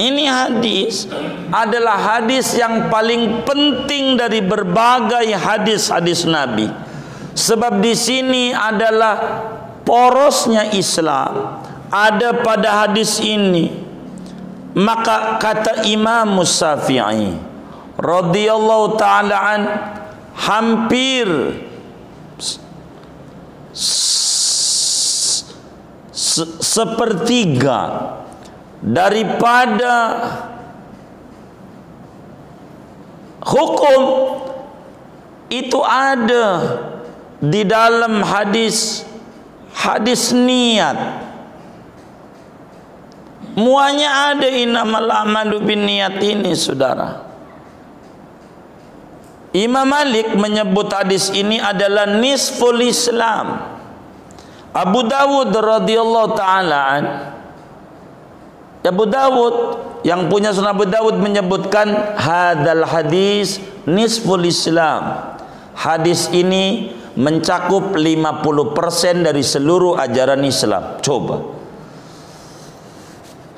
Ini hadis adalah hadis yang paling penting dari berbagai hadis-hadis Nabi. Sebab di sini adalah porosnya Islam. Ada pada hadis ini. Maka kata Imam Syafi'i radhiyallahu taala an hampir sepertiga daripada hukum itu ada di dalam hadis hadis niat. Muanya ada inamal amalu bin niat ini saudara. Imam Malik menyebut hadis ini adalah nisful Islam. Abu Dawud radhiyallahu taala Abu Dawud yang punya Sunan Abu Dawud menyebutkan hadal hadis nisful Islam. Hadis ini mencakup 50% dari seluruh ajaran Islam. Coba.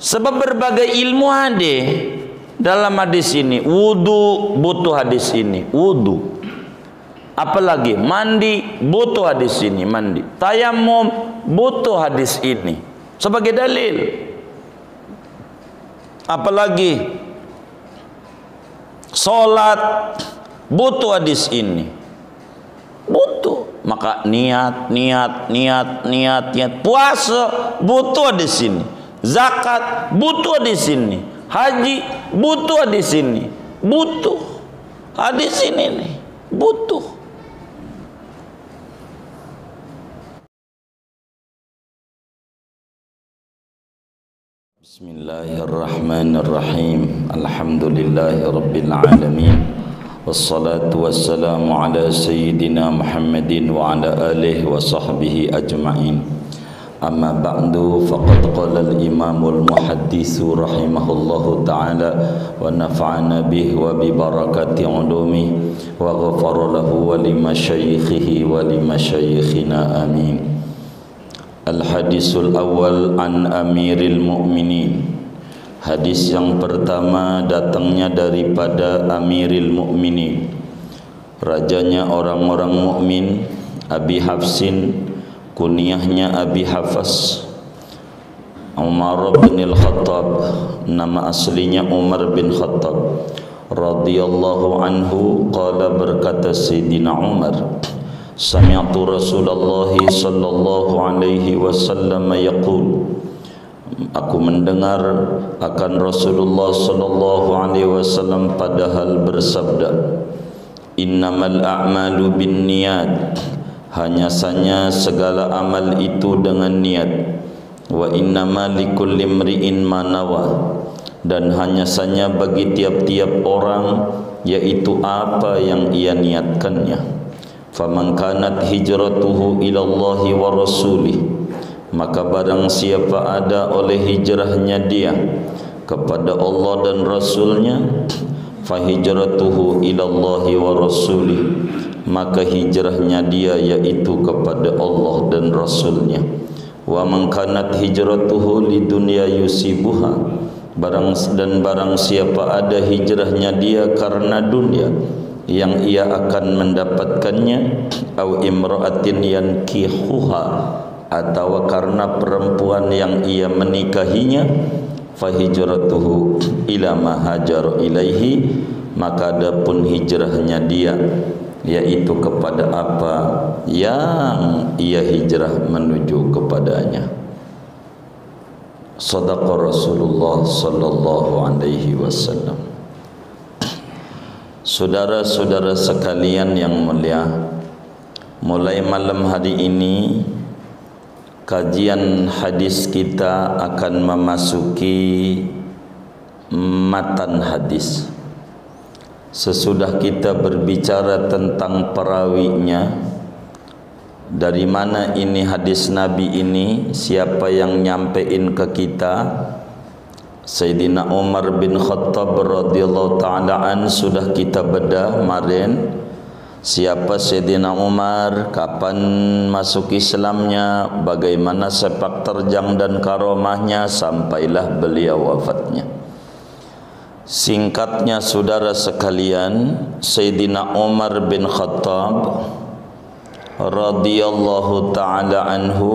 Sebab berbagai ilmu ada dalam hadis ini. Wudu butuh hadis ini. Wudu. Apalagi mandi butuh hadis ini. Mandi. Tayamum butuh hadis ini. Sebagai dalil apalagi solat butuh hadis ini. Butuh. Maka niat niat niat niat niat. Puasa butuh hadis ini. Zakat butuh hadis ini. Haji butuh hadis ini. Butuh. Hadis ini nih butuh بسم الله الرحمن الرحيم الحمد لله رب العالمين والصلاة والسلام على سيدنا محمد وعلى آله وصحبه أجمعين أما بعد فقد قال الإمام المحدث رحمه الله تعالى ونفعنا به وببركة علومه وغفر له ولمشايخه ولمشايخنا آمين Al-Hadisul Awal an Amiril Mu'minin. Hadis yang pertama datangnya daripada Amiril Mu'minin. Rajanya orang-orang mukmin Abi Hafsin Kunyahnya Abi Hafas. Umar bin Al-Khattab Nama aslinya Umar bin Khattab. Radhiyallahu anhu Qala berkata Sayyidina Umar سمعت رسول الله صلى الله عليه وسلم يقول Aku mendengar akan Rasulullah sallallahu alaihi wasallam padahal bersabda Innamal a'malu bin niat Hanya saja segala amal itu dengan niat Wa innama likulli imri'in manawa Dan hanya saja bagi tiap-tiap orang Yaitu apa yang ia niatkannya faman kanat hijratuhu ila Allah wa rasulih. Maka barang siapa ada oleh hijrahnya dia kepada Allah dan Rasulnya fa hijratuhu ila Allah wa rasulih. Maka hijrahnya dia yaitu kepada Allah dan Rasulnya. Wa man kanat hijratuhu lidunya yusibuha. Barang dan barang siapa ada hijrahnya dia karena dunia yang ia akan mendapatkannya au imra'atin yankihuha atau karena perempuan yang ia menikahinya fahijratuhu ila ma ilaihi maka adapun hijrahnya dia yaitu kepada apa yang ia hijrah menuju kepadanya. Sadaqa Rasulullah sallallahu alaihi wasallam Saudara-saudara sekalian yang mulia Mulai malam hari ini Kajian hadis kita akan memasuki Matan hadis. Sesudah kita berbicara tentang perawinya Dari mana ini hadis Nabi ini Siapa yang nyampein ke kita Sayyidina Umar bin Khattab radhiyallahu taala an sudah kita bedah kemarin. Siapa Sayyidina Umar? Kapan masuk Islamnya? Bagaimana sepak terjang dan karomahnya? Sampailah beliau wafatnya. Singkatnya saudara sekalian, Sayyidina Umar bin Khattab radhiyallahu taala anhu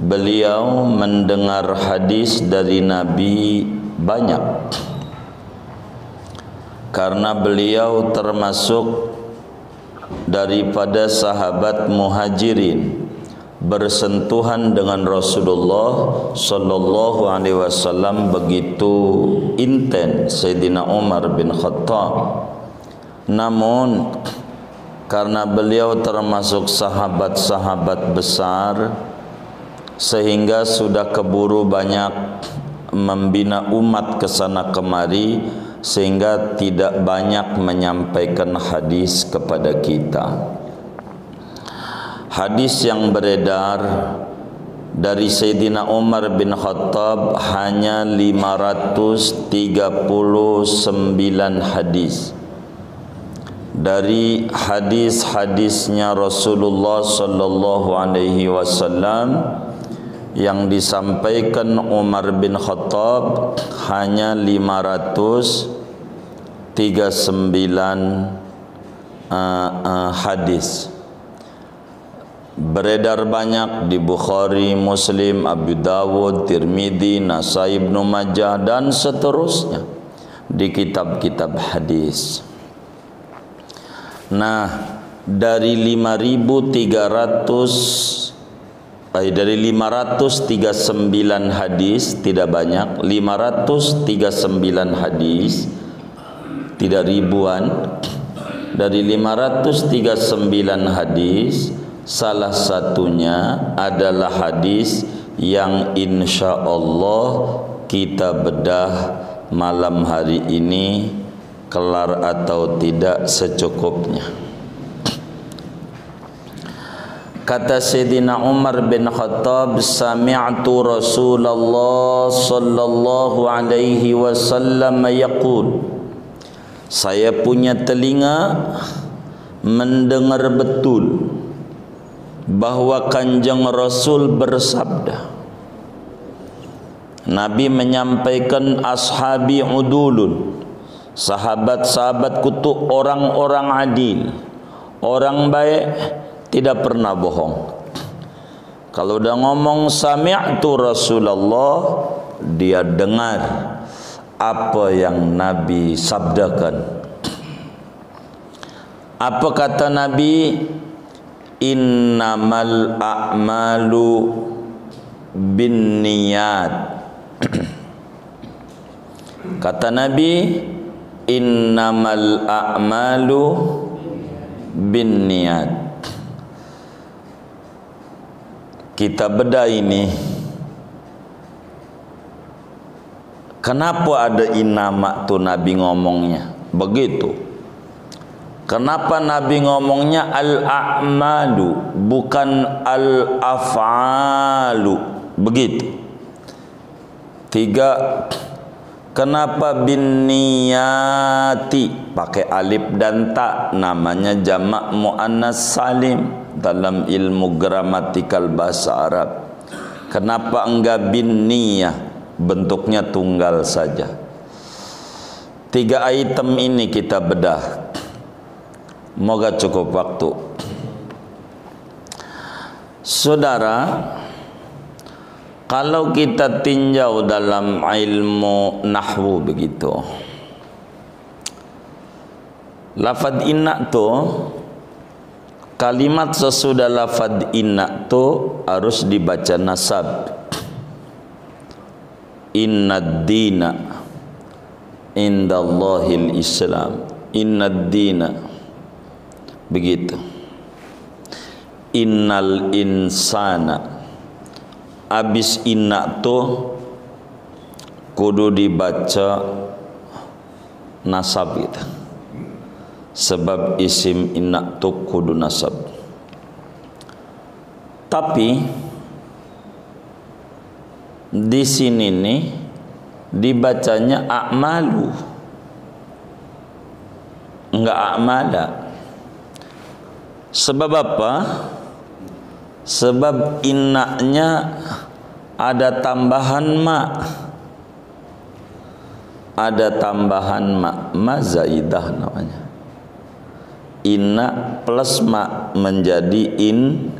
beliau mendengar hadis dari Nabi banyak. Karena beliau termasuk daripada sahabat muhajirin bersentuhan dengan Rasulullah sallallahu alaihi wasallam begitu intens Sayyidina Umar bin Khattab. Namun karena beliau termasuk sahabat-sahabat besar sehingga sudah keburu banyak membina umat ke sana kemari sehingga tidak banyak menyampaikan hadis kepada kita. Hadis yang beredar dari Sayyidina Umar bin Khattab hanya 539 hadis. Dari hadis-hadisnya Rasulullah sallallahu alaihi wasallam yang disampaikan Umar bin Khattab hanya 539 uh, uh, hadis beredar banyak di Bukhari, Muslim, Abu Dawud, Tirmidzi, Nasai, Ibnu Majah dan seterusnya di kitab-kitab hadis. Nah, dari 5300 eh, dari 539 hadis tidak banyak, 539 hadis tidak ribuan. Dari 539 hadis Salah satunya adalah hadis yang insya Allah kita bedah malam hari ini kelar atau tidak secukupnya. Kata Sayyidina Umar bin Khattab, "Sami'tu Rasulullah sallallahu alaihi wasallam yaqul" Saya punya telinga mendengar betul bahwa kanjeng Rasul bersabda. Nabi menyampaikan ashabi udulun. Sahabat-sahabat kutu orang-orang adil orang baik tidak pernah bohong. Kalau udah ngomong sami'tu Rasulullah dia dengar apa yang Nabi sabdakan. Apa kata Nabi? Innamal a'malu bin niyat kata Nabi innamal a'malu bin kita bedah ini. Kenapa ada inama tu Nabi ngomongnya? Begitu. Kenapa Nabi ngomongnya al-a'malu bukan al-af'alu? Begitu. Tiga Kenapa bin niyati pakai alif dan ta namanya jamak muannas salim dalam ilmu gramatikal bahasa Arab. Kenapa enggak bin niyah bentuknya tunggal saja? Tiga item ini kita bedah Moga cukup waktu. Saudara, kalau kita tinjau dalam ilmu nahwu begitu. Lafad inna tu kalimat sesudah lafad inna tu harus dibaca nasab. Inna dina indallahil Islam. Inna dina begitu innal insana abis inna tu kudu dibaca nasab gitu sebab isim inna tu kudu nasab tapi di sini nih dibacanya akmalu enggak akmala Sebab apa? Sebab innaknya ada tambahan ma. ada tambahan ma. Ma zaidah namanya inna plus ma menjadi in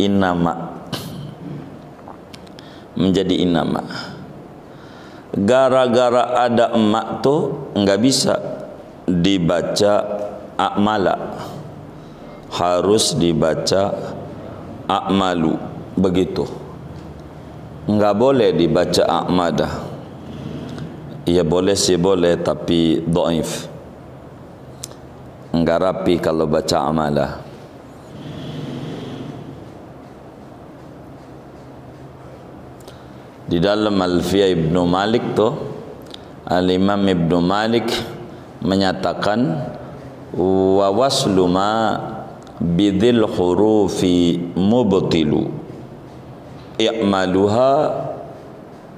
inama menjadi inama gara-gara ada emak tuh nggak bisa dibaca akmala. Harus dibaca akmalu begitu. Nggak boleh dibaca akmada. Ya boleh sih boleh tapi doif nggak rapi kalau baca amalah. Di dalam Alfiya Ibnu Malik tu Al-Imam Ibnu Malik menyatakan wa waslu ma hurufi mubtilu. I'maluha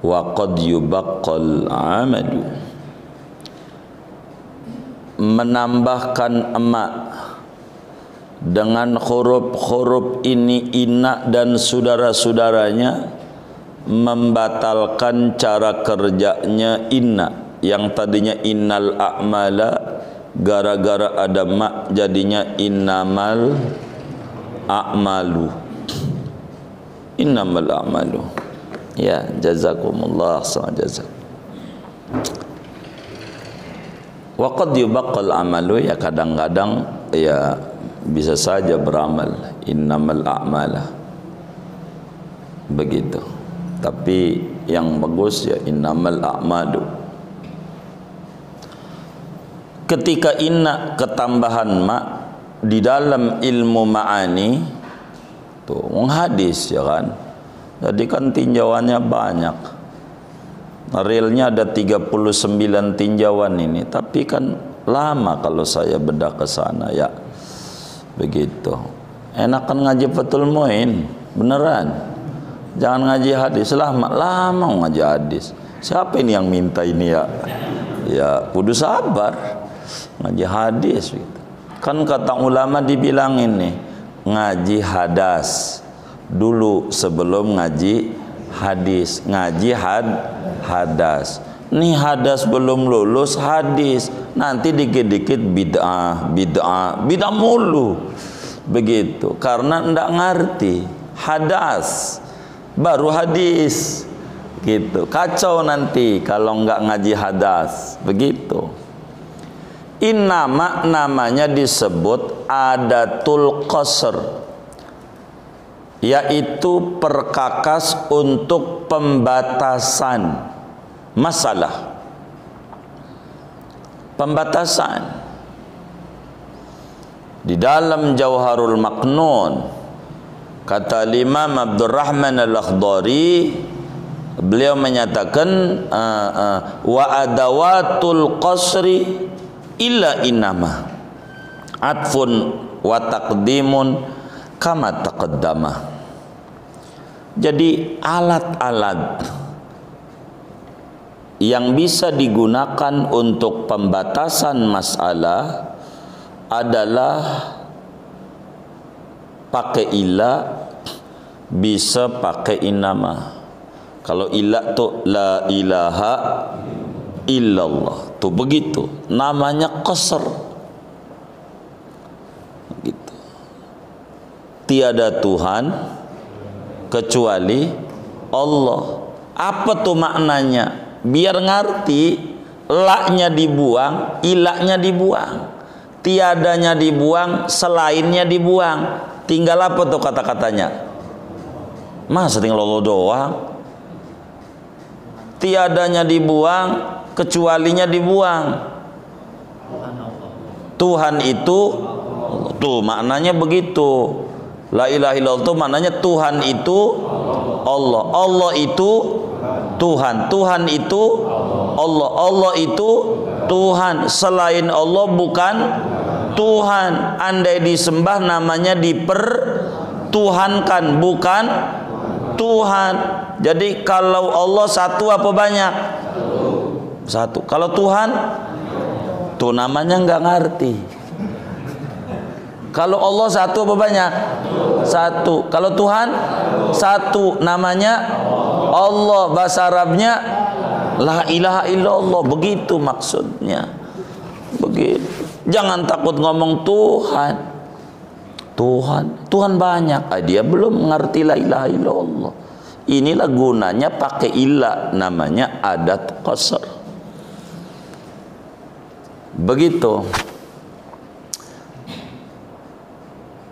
wa qad yubaqqal amalu menambahkan emak. Dengan huruf-huruf ini inak dan saudara-saudaranya membatalkan cara kerjanya inna yang tadinya innal a'mala gara-gara ada mak jadinya innamal a'malu. Innamal a'malu. Ya jazakumullah sama jazak wa qad yubaqqal amalu ya kadang-kadang ya bisa saja beramal. Innamal a'mala. Begitu. Tapi yang bagus ya innamal a'malu. Ketika inna ketambahan ma di dalam ilmu ma'ani tu menghadis ya kan? Jadi kan tinjauannya banyak realnya ada 39 tinjauan ini tapi kan lama kalau saya bedah ke sana ya begitu enakan ngaji Fathul Muin beneran Jangan ngaji hadis lama lama ngaji hadis. Siapa ini yang minta ini ya? Ya, kudu sabar. Ngaji hadis gitu. Kan kata ulama dibilang ini ngaji hadas dulu sebelum ngaji hadis. Ngaji had hadas. Nih hadas belum lulus hadis. Nanti dikit-dikit bid'ah, bid'ah, bid'ah mulu. Begitu. Karena ndak ngerti hadas baru hadis gitu kacau nanti kalau enggak ngaji hadas begitu innama namanya disebut adatul qasr yaitu perkakas untuk pembatasan masalah. Pembatasan. Di dalam Jauharul Maknun kata Imam Abdurrahman Al-Akhdari beliau menyatakan uh, uh, wa adawatul qasri illa inama atfun wa taqdimun kama taqaddama jadi alat-alat yang bisa digunakan untuk pembatasan masalah adalah pakai ila bisa pakai inama kalau ila tu la ilaha illallah. Tu begitu. Namanya qasr tiada tuhan kecuali Allah. Apa tu maknanya? Biar ngerti laknya dibuang ilaknya dibuang. Tiadanya dibuang selainnya dibuang. Tinggal apa tuh kata-katanya? Masa tinggal Allah doang? Tiadanya dibuang kecualinya dibuang. Tuhan itu tuh maknanya begitu la ilaha illallah itu maknanya Tuhan itu Allah. Allah itu Tuhan. Tuhan itu Allah. Allah itu Tuhan. Selain Allah bukan Tuhan. Andai disembah namanya dipertuhankan bukan Tuhan. Jadi kalau Allah satu apa banyak? Satu. Kalau Tuhan tuh namanya nggak ngerti kalau Allah satu apa banyak satu kalau Tuhan satu namanya Allah bahasa Arabnya La ilaha illallah begitu maksudnya. Begitu. Jangan takut ngomong Tuhan. Tuhan, Tuhan banyak. Ah, dia belum mengerti la ilaha illallah. Inilah gunanya pakai ilah namanya adat qasar. Begitu.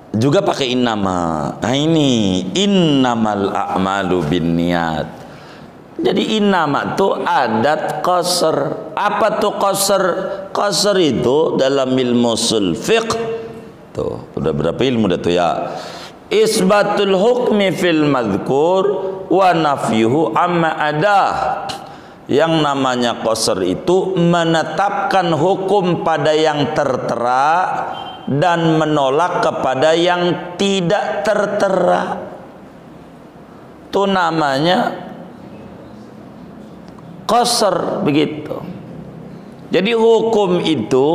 Juga pakai innama. Nah ini innamal a'malu bin niat. Jadi innama itu adat qasr. Apa tuh qasr? Qasr itu dalam ilmu sulfiq. Tuh, udah berapa ilmu dah tuh ya? Isbatul hukmi fil madhkur wa nafyuhu amma adah. Yang namanya qasr itu menetapkan hukum pada yang tertera dan menolak kepada yang tidak tertera. Itu namanya qasr begitu. Jadi hukum itu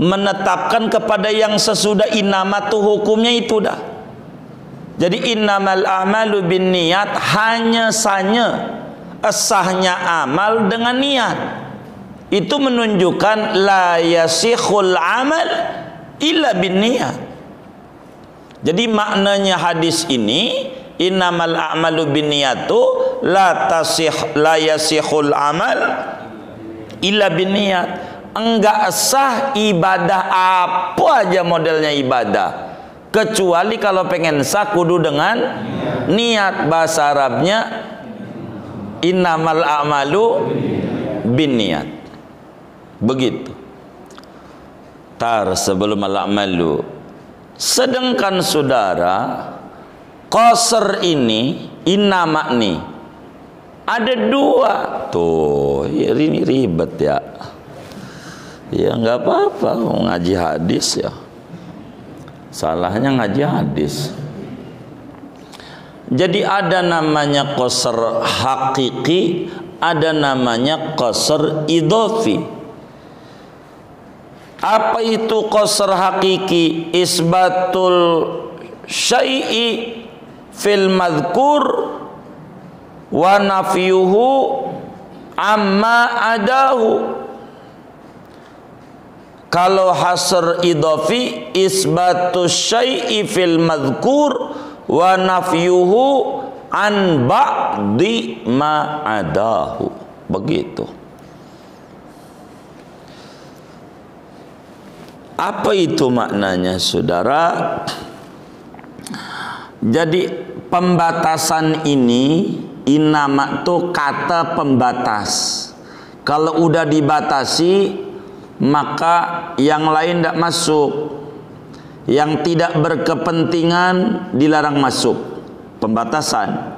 menetapkan kepada yang sesudah inama tuh hukumnya itu dah. Jadi innamal a'malu bin niat hanya sanya sahnya amal dengan niat. Itu menunjukkan la yasikhul amal illa bin niat. Jadi maknanya hadis ini innamal a'malu bin niyatu la tasih la yasihul amal illa bin niat. Enggak sah ibadah apa aja modelnya ibadah kecuali kalau pengen sah kudu dengan niat bahasa Arabnya innamal a'malu bin niat begitu tar sebelum al-amalu sedangkan saudara qasr ini inama nih ada dua. Tuh ya ini ribet ya. Ya nggak apa-apa ngaji hadis ya. Salahnya ngaji hadis. Jadi ada namanya qasr hakiki ada namanya qasr idofi apa itu qasr hakiki? Isbatul syai'i fil madhkur wa nafyuhu amma adahu. Kalau hasr idafi isbatus syai'i fil madhkur wa nafyuhu an ba'di ma adahu. Begitu. Apa itu maknanya saudara? Jadi pembatasan ini inama itu kata pembatas. Kalau udah dibatasi maka yang lain tidak masuk. Yang tidak berkepentingan dilarang masuk. Pembatasan.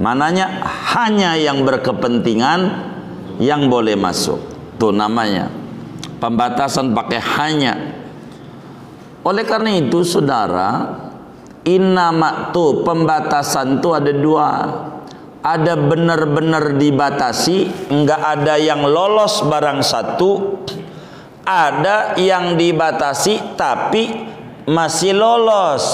Mananya hanya yang berkepentingan yang boleh masuk. Itu namanya pembatasan pakai hanya. Oleh karena itu saudara inama tu pembatasan tu ada dua. Ada benar-benar dibatasi enggak ada yang lolos barang satu. Ada yang dibatasi tapi masih lolos.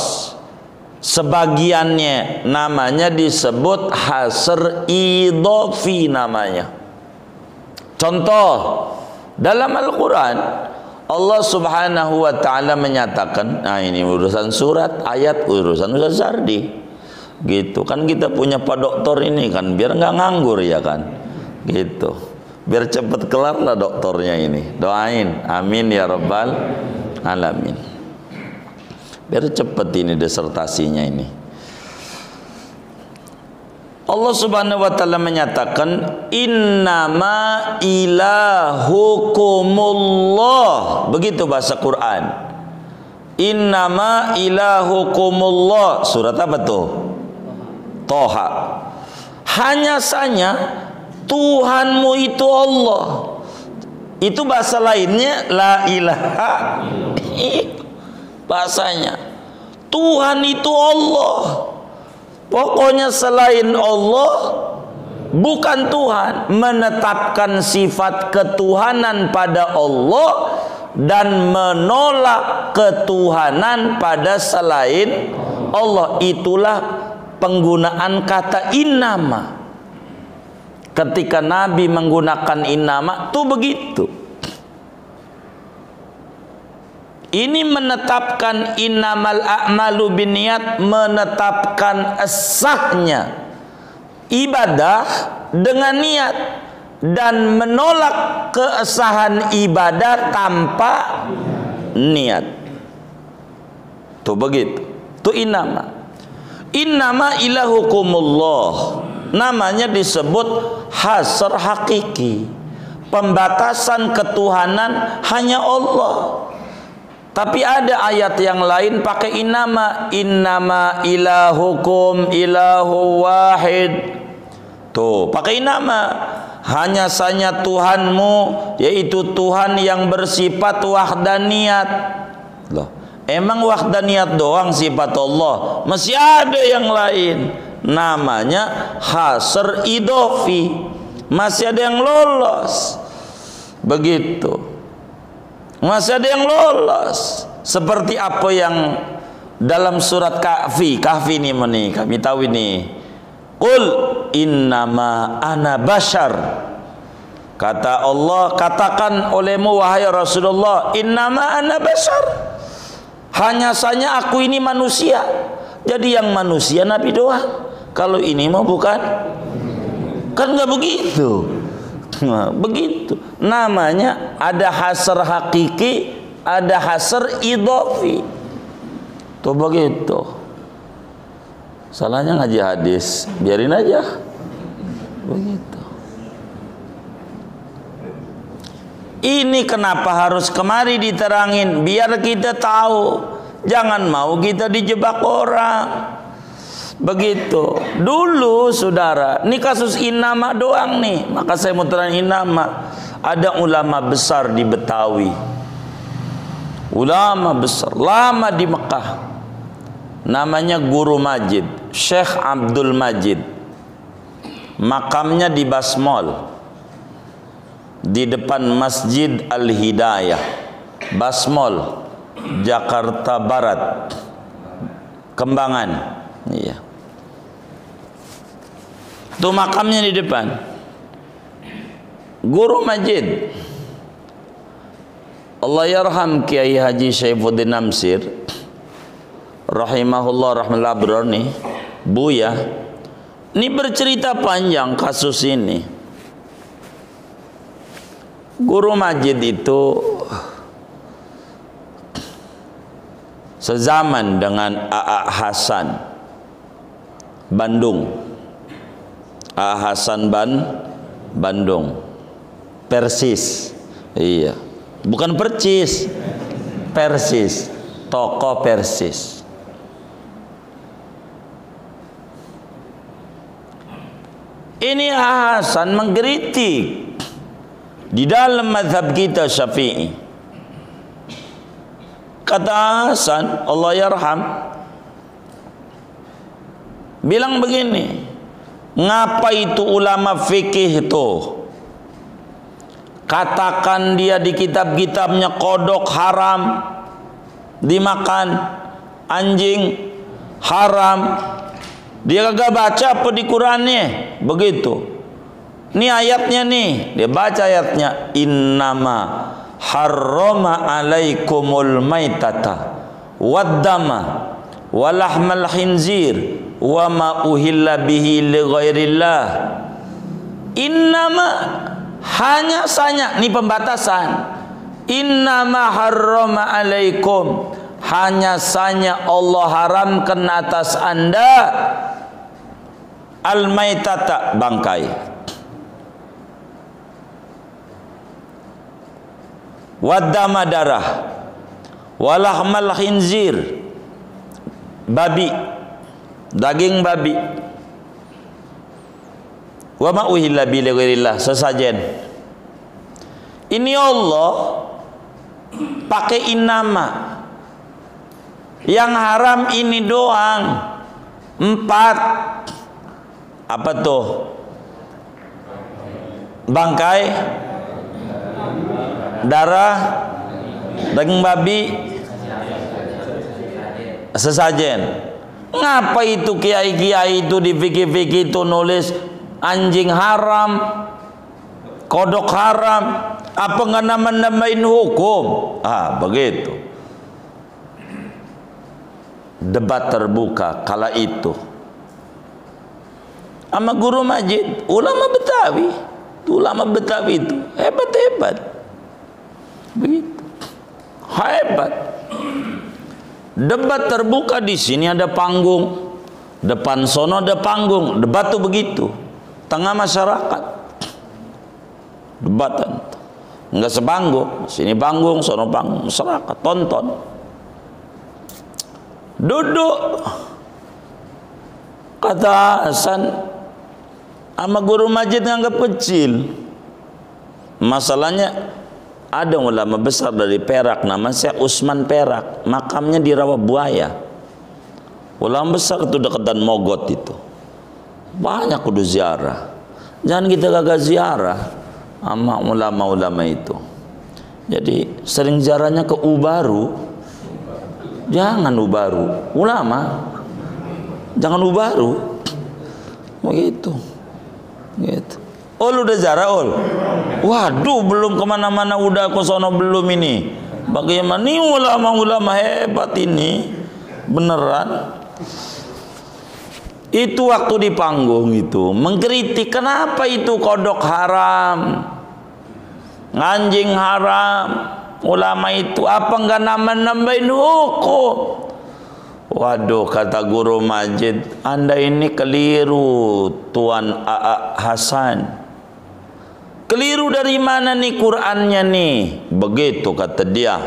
Sebagiannya namanya disebut hasr idofi namanya. Contoh dalam Al-Quran Allah subhanahu wa ta'ala menyatakan Nah ini urusan surat, ayat, urusan Ustaz Sardi. Gitu. Kan kita punya Pak Doktor ini kan Biar nggak nganggur ya kan? Gitu. Biar cepet kelar lah doktornya ini. Doain, amin ya rabbal alamin. Biar cepet ini desertasinya ini Allah Subhanahu wa taala menyatakan innama ilahukumullah. Begitu bahasa Quran. Innama ilahukumullah. Surat apa tuh? Toha. Hanya saja Tuhanmu itu Allah. Itu bahasa lainnya la ilaha bahasanya Tuhan itu Allah Pokoknya selain Allah bukan Tuhan menetapkan sifat ketuhanan pada Allah dan menolak ketuhanan pada selain Allah. Itulah penggunaan kata innama. Ketika Nabi menggunakan innama tuh begitu ini menetapkan innamal a'malu biniat menetapkan esahnya ibadah dengan niat dan menolak keesahan ibadah tanpa niat. Tuh begitu. Tuh innama. Innama ilahukumullah. Namanya disebut hasr hakiki. Pembatasan ketuhanan hanya Allah. Tapi ada ayat yang lain pakai innama, innama ilahukum ilahu wahid. Tuh, pakai nama. Hanya saja Tuhanmu yaitu Tuhan yang bersifat wahdaniyat. Loh, emang wahdaniyat doang sifat Allah? Masih ada yang lain. Namanya hasr idofi. Masih ada yang lolos. Begitu. Masih ada yang lolos. Seperti apa yang dalam surat Kahfi, Kahfi ini meni, kami tahu ini Qul innama ana bashar. Kata Allah, katakan olehmu wahai Rasulullah, innama ana bashar. Hanya saja aku ini manusia. Jadi yang manusia Nabi doang. Kalau ini mau bukan kan nggak begitu. Nah, begitu. Namanya ada hasr hakiki, ada hasr idofi. Tuh begitu. Salahnya ngaji hadis, biarin aja. Begitu. Ini kenapa harus kemari diterangin biar kita tahu. Jangan mau kita dijebak orang. Begitu. Dulu saudara, ini kasus inama doang nih. Maka saya mau terang inama. Ada ulama besar di Betawi. Ulama besar, lama di Mekah. Namanya Guru Majid. Syekh Abdul Majid makamnya di Basmol di depan Masjid Al Hidayah Basmol Jakarta Barat Kembangan iya itu makamnya di depan. Guru Majid Allah yarham Kiai Haji Syaifuddin Namsir. Rahimahullah rahmatullah nih Buya ini bercerita panjang kasus ini. Guru Majid itu sezaman dengan A.A. Hasan Bandung Hasan Ban Bandung. Persis. Iya. Bukan percis. Persis. Toko Persis. Ini Hasan mengkritik di dalam mazhab kita Syafi'i. Kata Hasan, Allah yarham, bilang begini, ngapa itu ulama fikih itu? Katakan dia di kitab-kitabnya kodok haram dimakan, anjing haram dia kagak baca apa di Qurannya? Begitu. Ini ayatnya nih, dia baca ayatnya innama harrama alaikumul maitata waddama walahmal khinzir wa ma uhilla bihi li ghairillah. Innama hanya saja ini pembatasan. Innama harrama alaikum. Hanya saja Allah haramkan atas anda. Al-maitata bangkai. Wadama darah. Walahmal khinzir. Babi daging babi. Wa ma uhilla bi sesajen. Ini Allah pakai inama yang haram ini doang. Empat. Apa tuh? Bangkai. Darah. Daging babi. Sesajen ngapa itu kiai-kiai itu di fikih-fikih itu nulis anjing haram, kodok haram, apa nggak nama-namain hukum? Ah, begitu. Debat terbuka kala itu. Sama guru majid, ulama Betawi. Ulama Betawi itu hebat-hebat. Begitu. Hebat. Debat terbuka di sini ada panggung. Depan sono ada panggung. Debat tuh begitu. Tengah masyarakat. Debatan. Enggak sebanggung. Sini panggung, sono panggung. Masyarakat tonton. Duduk. Kata Hasan, sama guru majid nganggap kecil. Masalahnya ada ulama besar dari Perak nama saya Usman Perak, makamnya di Rawa Buaya. Ulama besar itu dekat dan Mogot itu. Banyak kudu ziarah. Jangan kita gagal ziarah sama ulama-ulama itu. Jadi sering ziarahnya ke Ubaru. Jangan Ubaru, ulama. Jangan Ubaru. Begitu. Gitu. Oh lu udah ziarah ol? Waduh belum ke mana-mana udah ke sono belum ini. Bagaimana nih ulama-ulama hebat ini beneran? Itu waktu di panggung itu mengkritik kenapa itu kodok haram, anjing haram, ulama itu apa enggak nambah-nambahin hukum? Waduh kata guru Majid Anda ini keliru Tuan A.A. Hasan Keliru dari mana nih Qur'annya nih Begitu kata dia.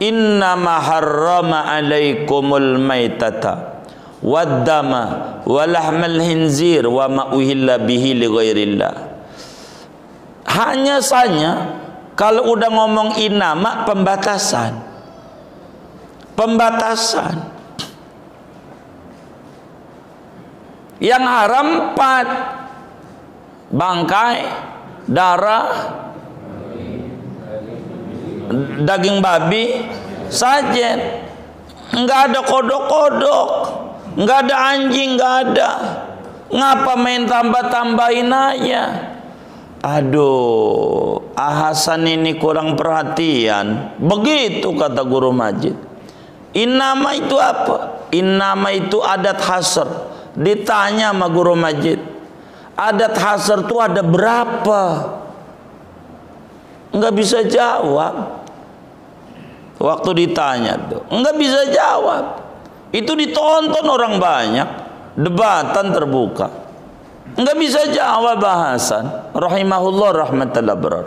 Inna harrama alaikumul maitata Waddama Walahmal hinzir Wa ma'uhilla bihi li ghairillah. Hanya saja Kalau udah ngomong inama Pembatasan. Pembatasan. Yang haram empat. Bangkai Darah Daging babi Sajen Enggak ada kodok-kodok Enggak ada anjing Enggak ada. Ngapa main tambah-tambahin aja? Aduh Ahasan ini kurang perhatian. Begitu kata guru majid. Innama itu apa? Innama itu adat hasr. Ditanya sama guru majid adat hasar itu ada berapa? Nggak bisa jawab. Waktu ditanya tuh nggak bisa jawab. Itu ditonton orang banyak debatan terbuka. Nggak bisa jawab bahasan. Rahimahullah rahmatullah berar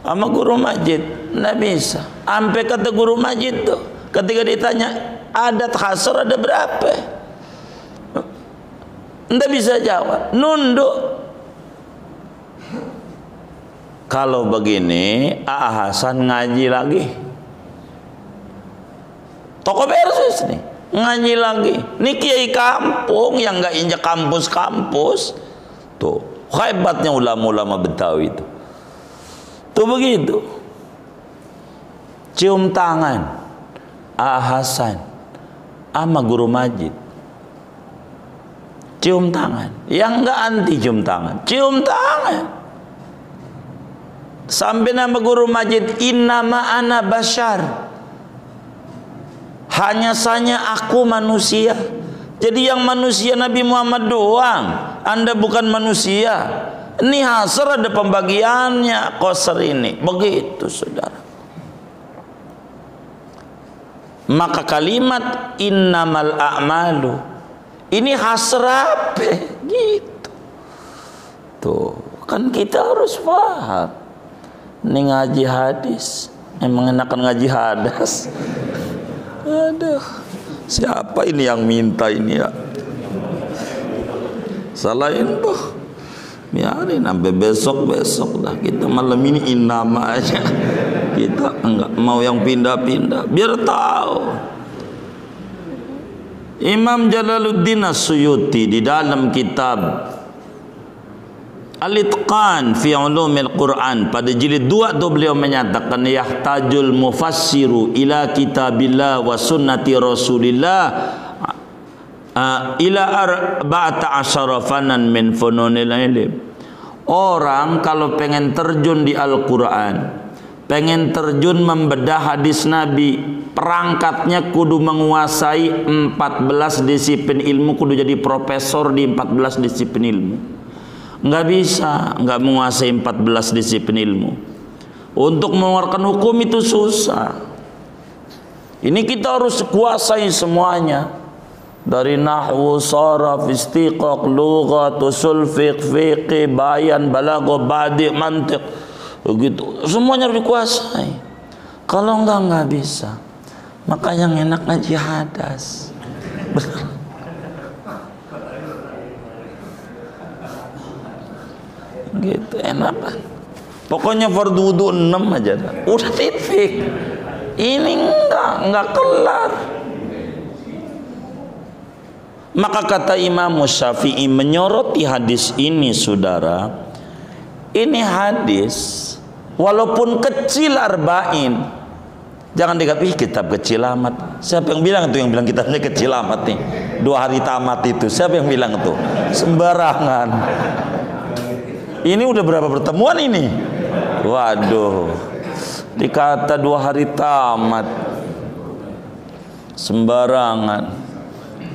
sama guru majid nggak bisa. Sampai kata guru majid tuh ketika ditanya adat hasar ada berapa Anda bisa jawab, nunduk. Kalau begini, A Hasan ngaji lagi. Toko versus nih, ngaji lagi. Ini kiai kampung yang nggak injak kampus-kampus. Tuh, hebatnya ulama-ulama Betawi itu. Tuh begitu. Cium tangan. A Hasan sama guru Majid cium tangan. Yang enggak anti cium tangan. Cium tangan. Sampai nama guru majid innama ana bashar. Hanya saja aku manusia. Jadi yang manusia Nabi Muhammad doang. Anda bukan manusia. Ini hasr ada pembagiannya koser ini. Begitu saudara. Maka kalimat innamal a'malu ini hasrat gitu. Tuh, kan kita harus paham. Ini ngaji hadis. Emang enakan ngaji hadas. Aduh. Siapa ini yang minta ini ya? Salahin boh. Biarin sampai besok-besok dah. Kita malam ini inama aja. Kita enggak mau yang pindah-pindah. Biar tahu. Imam Jalaluddin As-Suyuti di dalam kitab Al-Itqan fi Ulumil Quran pada jilid 2 tu beliau menyatakan yahtajul mufassiru ila kitabillah wa sunnati Rasulillah ila arba'ata asyara fanan min fununil ilm. Orang kalau pengen terjun di Al-Qur'an, pengen terjun membedah hadis Nabi, perangkatnya kudu menguasai 14 disiplin ilmu, kudu jadi profesor di 14 disiplin ilmu. Enggak bisa, enggak menguasai 14 disiplin ilmu. Untuk mengeluarkan hukum itu susah. Ini kita harus kuasai semuanya. Dari nahwu, saraf, istiqaq, lughat, usul fiqh, fiqh, bayan, balaghah, badi, mantiq. Begitu. Semuanya harus dikuasai. Kalau enggak enggak bisa. Maka yang enak ngaji hadas. gitu enak kan. Pokoknya fardu wudu 6 aja dah. Udah titik. Ini enggak, enggak kelar. Maka kata Imam Syafi'i menyoroti hadis ini saudara. Ini hadis walaupun kecil arba'in. Jangan dikatakan kitab kecil amat. Siapa yang bilang itu yang bilang kitabnya kecil amat nih? Dua hari tamat itu. Siapa yang bilang itu? Sembarangan. Ini udah berapa pertemuan ini? Waduh dikata dua hari tamat sembarangan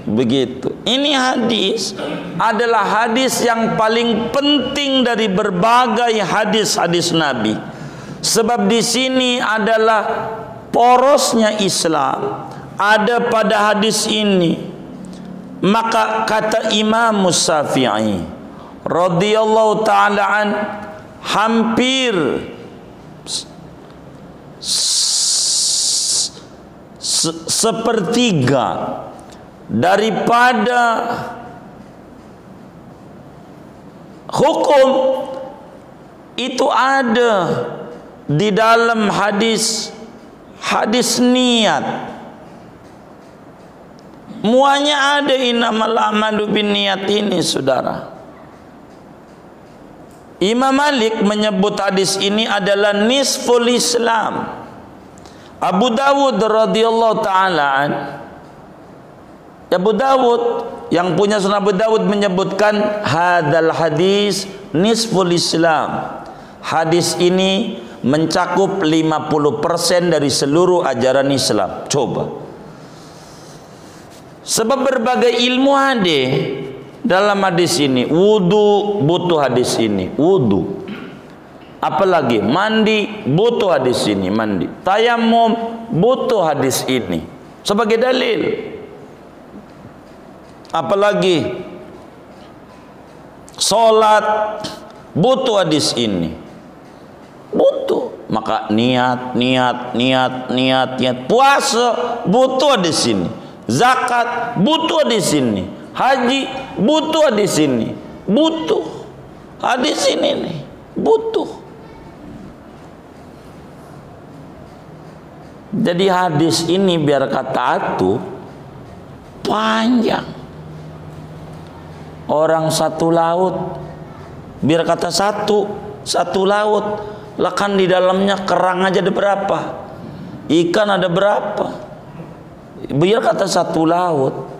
begitu ini hadis adalah hadis yang paling penting dari berbagai hadis-hadis Nabi. Sebab di sini adalah porosnya Islam. Ada pada hadis ini. Maka kata Imam Musafi'i radhiyallahu taala an hampir sepertiga daripada hukum itu ada di dalam hadis hadis niat muanya ada inamal amalu bin niat ini saudara Imam Malik menyebut hadis ini adalah nisful Islam. Abu Dawud radhiyallahu taala Abu Dawud yang punya Sunan Abu Dawud menyebutkan hadal hadis nisful Islam. Hadis ini mencakup 50% dari seluruh ajaran Islam. Coba. Sebab berbagai ilmu ada dalam hadis ini. Wudu butuh hadis ini. Wudu. Apalagi mandi butuh hadis ini. Mandi. Tayamum butuh hadis ini. Sebagai dalil apalagi salat butuh hadis ini butuh maka niat niat niat niat niat puasa butuh hadis ini zakat butuh hadis ini Haji butuh di sini, butuh. Hadis ini nih, butuh. Jadi hadis ini biar kata atu panjang. Orang satu laut biar kata satu satu laut lakan di dalamnya kerang aja ada berapa ikan ada berapa biar kata satu laut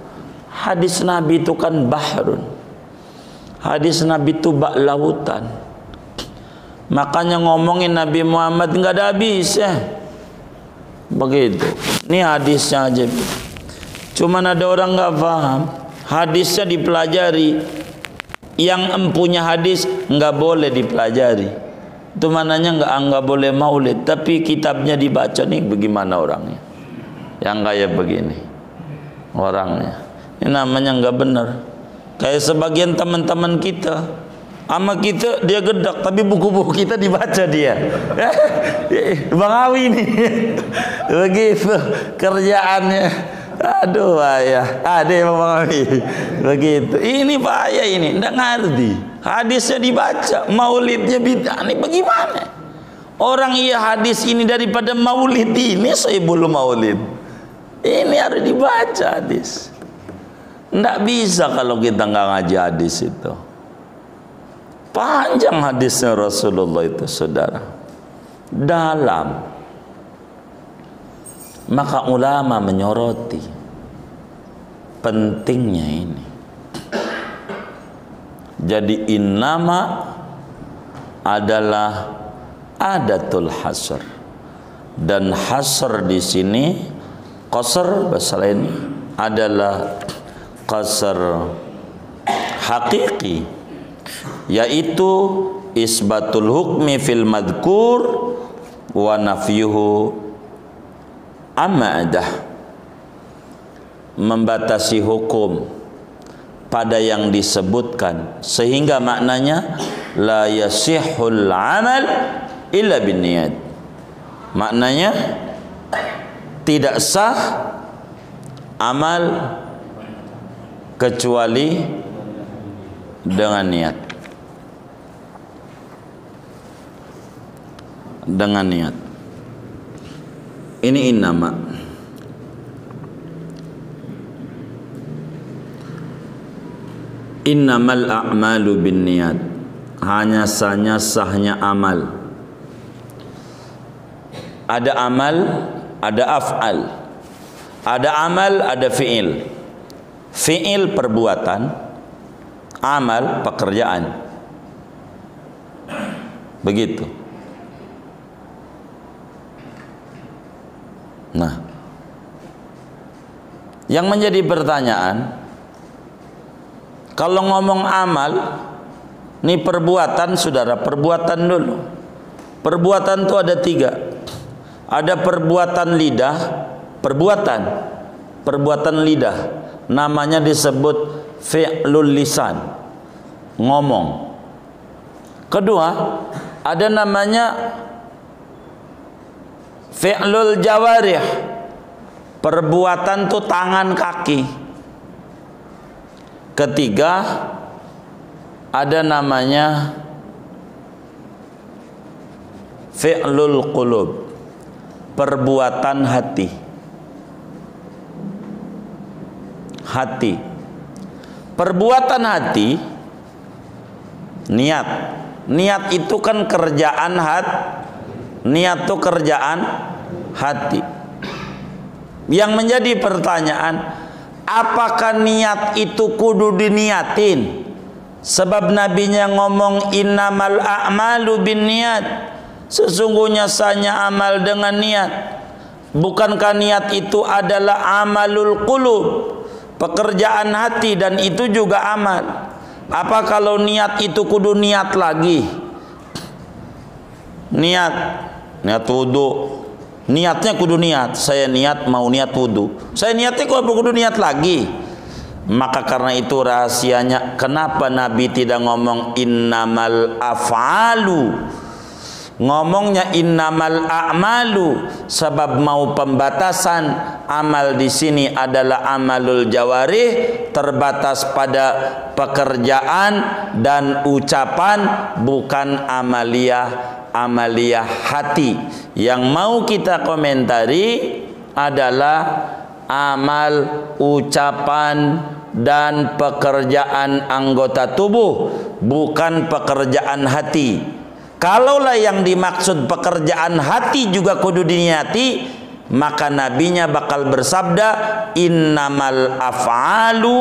Hadis Nabi itu kan bahrun. Hadis Nabi itu bak lautan. Makanya ngomongin Nabi Muhammad nggak ada habis ya. Begitu. Ini hadisnya aja. Cuman ada orang nggak paham. Hadisnya dipelajari. Yang empunya hadis nggak boleh dipelajari. Itu mananya nggak nggak boleh maulid. Tapi kitabnya dibaca nih bagaimana orangnya. Yang kayak begini orangnya. Ini namanya nggak benar. Kayak sebagian teman-teman kita, ama kita dia gedak, tapi buku-buku kita dibaca dia. Bang Awi ini, begitu kerjaannya. Aduh ayah, ada yang Awi, begitu. Ini bahaya ini, tidak ngerti. Hadisnya dibaca, maulidnya bid'ah. Ini bagaimana? Orang iya hadis ini daripada maulid ini, saya belum maulid. Ini harus dibaca hadis. Tidak bisa kalau kita nggak ngaji hadis itu. Panjang hadisnya Rasulullah itu saudara. Dalam. Maka ulama menyoroti. pentingnya ini jadi innama adalah adatul hasr dan hasr di sini qasr bahasa lain adalah qasr hakiki yaitu isbatul hukmi fil madkur wa nafyuhu amadah. Membatasi hukum pada yang disebutkan. Sehingga maknanya la yasihul amal illa binniyat. Maknanya tidak sah amal kecuali dengan niat. Dengan niat ini innama. Innamal a'malu bin niat hanya sahnya sahnya amal. Ada amal ada af'al. Ada amal ada fi'il. Fi'il perbuatan amal pekerjaan. Begitu yang menjadi pertanyaan kalau ngomong amal, ini perbuatan saudara, perbuatan dulu. Perbuatan itu ada tiga. Ada perbuatan lidah, perbuatan, perbuatan lidah. Namanya disebut fi'lul lisan, ngomong. Kedua, ada namanya fi'lul jawarih, perbuatan itu tangan kaki Ketiga ada namanya fi'lul qulub, perbuatan hati. Hati. Perbuatan hati niat. Niat itu kan kerjaan hat. Niat itu kerjaan hati. Yang menjadi pertanyaan, apakah niat itu kudu diniatin? Sebab nabinya ngomong innamal a'malu bin niat sesungguhnya sanya amal dengan niat. Bukankah niat itu adalah amalul qulub? Pekerjaan hati dan itu juga amal. Apa kalau niat itu kudu niat lagi? Niat. Niat wudhu Niatnya kudu niat. Saya niat mau niat wudhu. Saya niatnya kok kudu niat lagi. Maka karena itu rahasianya kenapa Nabi tidak ngomong innamal afalu ngomongnya innamal a'malu sebab mau pembatasan. Amal di sini adalah amalul jawarih terbatas pada pekerjaan dan ucapan bukan amalia amalia hati. Yang mau kita komentari adalah amal ucapan dan pekerjaan anggota tubuh bukan pekerjaan hati kalaulah yang dimaksud pekerjaan hati juga kudu diniati maka nabinya bakal bersabda innamal af'alu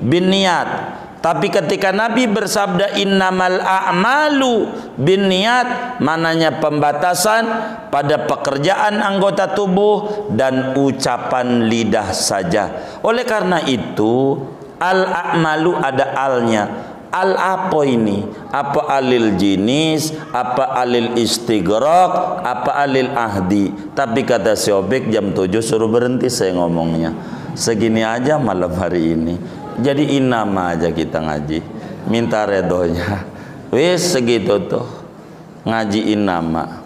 bin niat tapi ketika Nabi bersabda innamal a'malu bin niat mananya pembatasan pada pekerjaan anggota tubuh dan ucapan lidah saja. Oleh karena itu al a'malu ada alnya. Al apa ini? Apa alil jinis? Apa alil istighraq? Apa alil ahdi? Tapi kata si Obek jam 7 suruh berhenti saya ngomongnya. Segini aja malam hari ini jadi inama aja kita ngaji minta redonya wis segitu tuh ngaji inama